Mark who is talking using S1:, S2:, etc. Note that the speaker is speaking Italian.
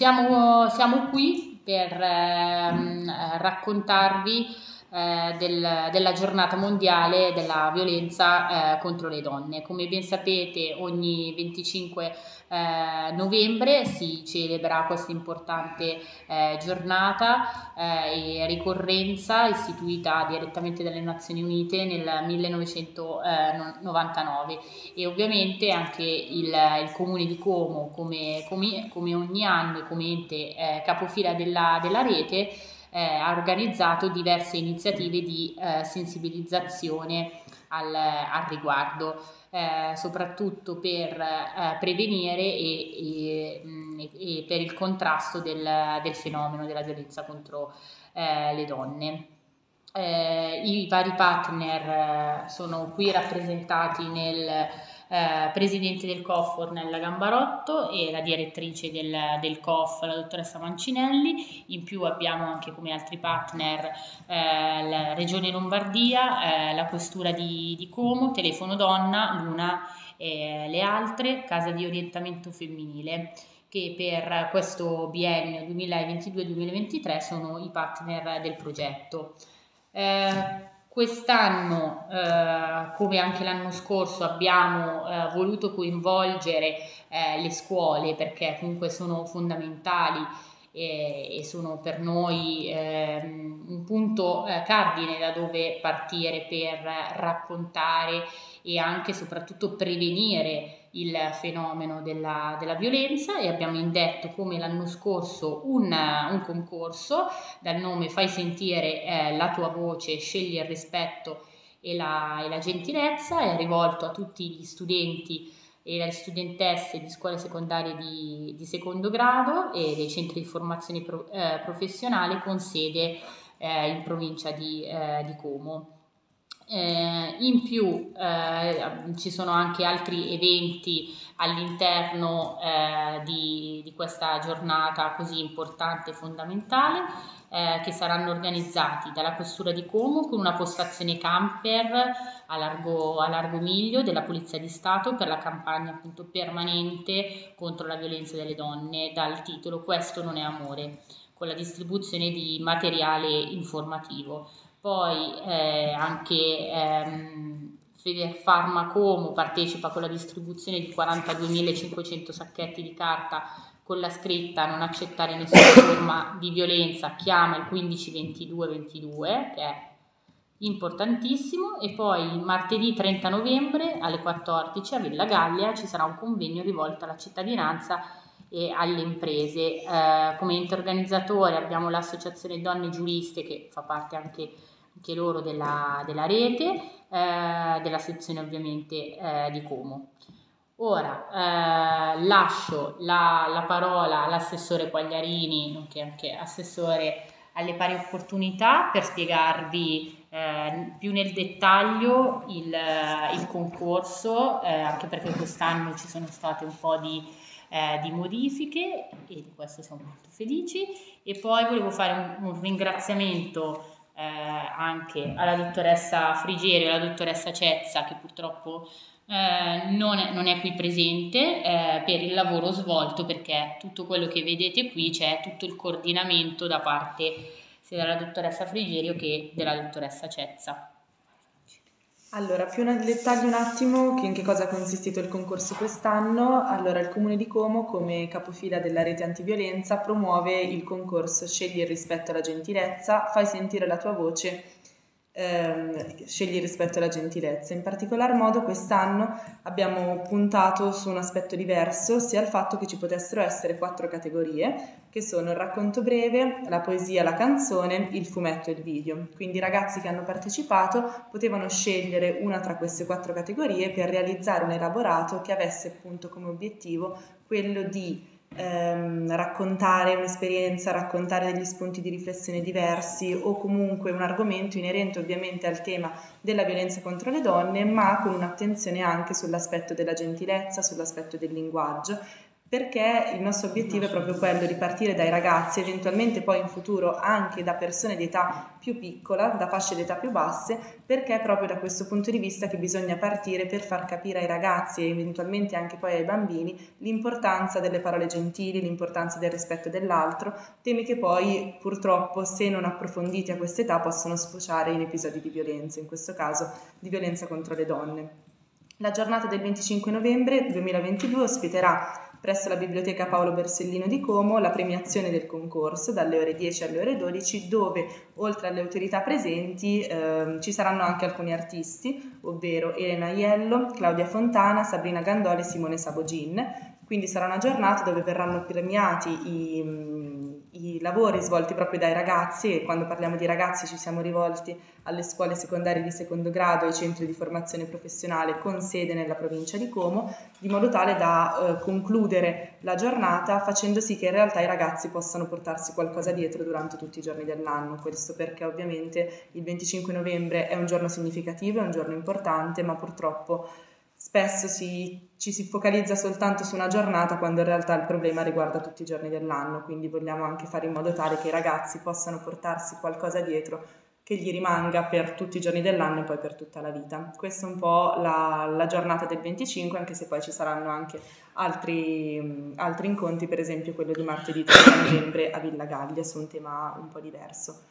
S1: siamo, siamo, qui per ehm, raccontarvi eh, del, della giornata mondiale della violenza eh, contro le donne. Come ben sapete ogni 25 eh, novembre si celebra questa importante eh, giornata eh, e ricorrenza istituita direttamente dalle Nazioni Unite nel 1999 e ovviamente anche il, il Comune di Como come, come, come, ogni anno come ente eh, capofila della, della rete eh, ha organizzato diverse iniziative di eh, sensibilizzazione al, al riguardo, eh, soprattutto per eh, prevenire e, e, e, per il contrasto del, del, fenomeno della violenza contro eh, le donne. Eh, I vari partner sono qui rappresentati nel eh, presidente del COF Ornella Gambarotto e la direttrice del, del COF la dottoressa Mancinelli, in più abbiamo anche come altri partner eh, la Regione Lombardia, eh, la Questura di, di, Como, Telefono Donna, Luna e le altre, Casa di Orientamento Femminile che per questo biennio 2022-2023 sono i partner del progetto. Eh, Quest'anno, eh, come anche l'anno scorso, abbiamo eh, voluto coinvolgere eh, le scuole perché comunque sono fondamentali e, e sono per noi ehm, un punto eh, cardine da dove partire per raccontare e anche soprattutto prevenire il fenomeno della, della, violenza. E abbiamo indetto come l'anno scorso un, un concorso dal nome Fai sentire eh, la tua voce, scegli il rispetto e la, e la gentilezza, è rivolto a tutti gli studenti e le studentesse di scuole secondarie di, di secondo grado e dei centri di formazione pro, eh, professionale con sede eh, in provincia di, eh, di Como. Eh, in più eh, ci sono anche altri eventi all'interno eh, di, di, questa giornata così importante e fondamentale eh, che saranno organizzati dalla Questura di Como con una postazione camper a largo, a largo miglio della Polizia di Stato per la campagna appunto permanente contro la violenza delle donne dal titolo Questo non è amore con la distribuzione di materiale informativo. Poi eh, anche ehm, Federfarmacomo partecipa con la distribuzione di 42.500 sacchetti di carta con la scritta non accettare nessuna forma di violenza, chiama il 152222 che è importantissimo e poi martedì 30 novembre alle 14 a Villa Gallia ci sarà un convegno rivolto alla cittadinanza e alle imprese. Eh, come ente organizzatore abbiamo l'associazione Donne Giuriste che fa parte anche anche loro della, della rete, eh, della sezione ovviamente eh, di Como. Ora eh, lascio la, la, parola all'assessore Quagliarini, nonché anche assessore alle pari opportunità, per spiegarvi eh, più nel dettaglio il, il concorso, eh, anche perché quest'anno ci sono state un po' di, eh, di modifiche e di questo siamo molto felici. E poi volevo fare un, un ringraziamento eh, anche alla dottoressa Frigerio e alla dottoressa Cezza che purtroppo eh, non, è, non, è, qui presente eh, per il lavoro svolto perché tutto quello che vedete qui c'è tutto il coordinamento da parte sia della dottoressa Frigerio che della dottoressa Cezza.
S2: Allora, più nel dettaglio un attimo in che cosa ha consistito il concorso quest'anno. Allora, il Comune di Como, come capofila della rete antiviolenza, promuove il concorso Scegli il rispetto alla gentilezza, fai sentire la tua voce ehm, scegli rispetto alla gentilezza. In particolar modo quest'anno abbiamo puntato su un aspetto diverso, sia il fatto che ci potessero essere quattro categorie, che sono il racconto breve, la poesia, la canzone, il fumetto e il video. Quindi i ragazzi che hanno partecipato potevano scegliere una tra queste quattro categorie per realizzare un elaborato che avesse appunto come obiettivo quello di ehm, raccontare un'esperienza, raccontare degli spunti di riflessione diversi o comunque un argomento inerente ovviamente al tema della violenza contro le donne, ma con un'attenzione anche sull'aspetto della gentilezza, sull'aspetto del linguaggio perché il nostro obiettivo è proprio quello di partire dai ragazzi, eventualmente poi in futuro anche da persone di età più piccola, da fasce d'età più basse, perché è proprio da questo punto di vista che bisogna partire per far capire ai ragazzi e eventualmente anche poi ai bambini l'importanza delle parole gentili, l'importanza del rispetto dell'altro, temi che poi purtroppo se non approfonditi a quest'età possono sfociare in episodi di violenza, in questo caso di violenza contro le donne. La giornata del 25 novembre 2022 ospiterà presso la Biblioteca Paolo Bersellino di Como la premiazione del concorso dalle ore 10 alle ore 12 dove oltre alle autorità presenti eh, ci saranno anche alcuni artisti, ovvero Elena Iello, Claudia Fontana, Sabrina Gandoli e Simone Sabogin. Quindi sarà una giornata dove verranno premiati i i lavori svolti proprio dai ragazzi e quando parliamo di ragazzi ci siamo rivolti alle scuole secondarie di secondo grado e ai centri di formazione professionale con sede nella provincia di Como, di modo tale da eh, concludere la giornata facendo sì che in realtà i ragazzi possano portarsi qualcosa dietro durante tutti i giorni dell'anno. Questo perché ovviamente il 25 novembre è un giorno significativo, è un giorno importante, ma purtroppo spesso si, ci si focalizza soltanto su una giornata quando in realtà il problema riguarda tutti i giorni dell'anno, quindi vogliamo anche fare in modo tale che i ragazzi possano portarsi qualcosa dietro che gli rimanga per tutti i giorni dell'anno e poi per tutta la vita. Questa è un po' la, la giornata del 25, anche se poi ci saranno anche altri, altri incontri, per esempio quello di martedì 30 novembre a Villa Gallia su un tema un po' diverso.